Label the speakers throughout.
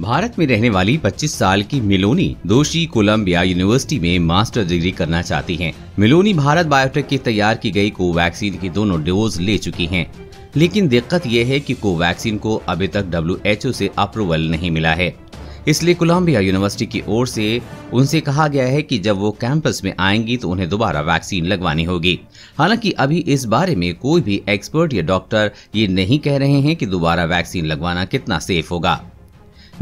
Speaker 1: भारत में रहने वाली 25 साल की मिलोनी दोषी कोलंबिया यूनिवर्सिटी में मास्टर डिग्री करना चाहती हैं। मिलोनी भारत बायोटेक की तैयार की गई कोवैक्सीन की दोनों डोज ले चुकी हैं। लेकिन दिक्कत यह है कि कोवैक्सीन को अभी तक डब्ल्यू से अप्रूवल नहीं मिला है। इसलिए कोलंबिया यूनिवर्सिटी की ओर से उनसे कहा गया है कि जब वो कैंपस में आएँगी तो उन्हें दोबारा वैक्सीन लगवानी होगी। हालाँकि अभी इस बारे में कोई भी एक्सपर्ट या डॉक्टर ये नहीं कह रहे हैं कि दोबारा वैक्सीन लगवाना कितना सेफ़ होगा।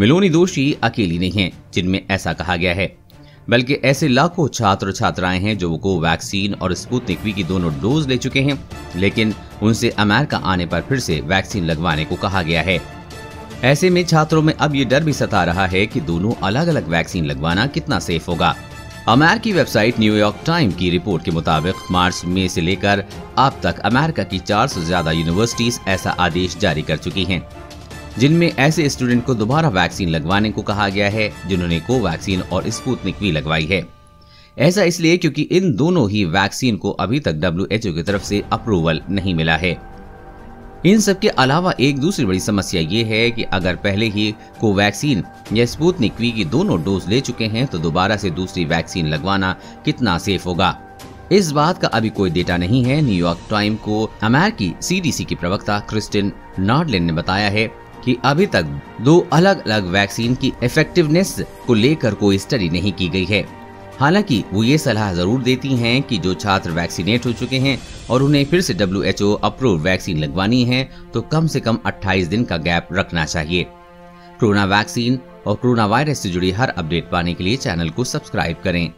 Speaker 1: मिलोनी दोषी अकेली नहीं है, जिनमें ऐसा कहा गया है। बल्कि ऐसे लाखों छात्र छात्राएँ हैं जो को वैक्सीन और स्पुतनिक वी की दोनों डोज ले चुके हैं, लेकिन उनसे अमेरिका आने पर फिर से वैक्सीन लगवाने को कहा गया है। ऐसे में छात्रों में अब ये डर भी सता रहा है कि दोनों अलग अलग वैक्सीन लगवाना कितना सेफ़ होगा। अमेरिकी वेबसाइट न्यूयॉर्क टाइम की रिपोर्ट के मुताबिक मार्च में से लेकर अब तक अमेरिका की 400 से ज़्यादा यूनिवर्सिटीज ऐसा आदेश जारी कर चुकी हैं। जिनमें ऐसे स्टूडेंट को दोबारा वैक्सीन लगवाने को कहा गया है, जिन्होंने कोवैक्सीन और स्पूतनिक भी लगवाई है। ऐसा इसलिए क्योंकि इन दोनों ही वैक्सीन को अभी तक डब्ल्यू की तरफ़ से अप्रूवल नहीं मिला है। इन सब के अलावा एक दूसरी बड़ी समस्या ये है कि अगर पहले ही कोवैक्सीन या स्पुतनिक वी की दोनों डोज ले चुके हैं तो दोबारा से दूसरी वैक्सीन लगवाना कितना सेफ़ होगा? इस बात का अभी कोई डेटा नहीं है। न्यूयॉर्क टाइम को अमेरिकी सीडीसी की प्रवक्ता क्रिस्टिन नॉर्डलिन ने बताया है। कि अभी तक दो अलग अलग वैक्सीन की इफेक्टिवनेस को लेकर कोई स्टडी नहीं की गई है। हालाँकि वो ये सलाह ज़रूर देती हैं कि जो छात्र वैक्सीनेट हो चुके हैं और उन्हें फिर से ओ अप्रूव वैक्सीन लगवानी है तो कम से कम 28 दिन का गैप रखना चाहिए। कोरोना वैक्सीन और कोरोना वायरस से जुड़ी हर अपडेट पाने के लिए चैनल को सब्सक्राइब करें।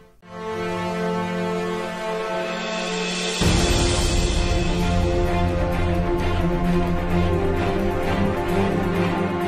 Speaker 2: thank you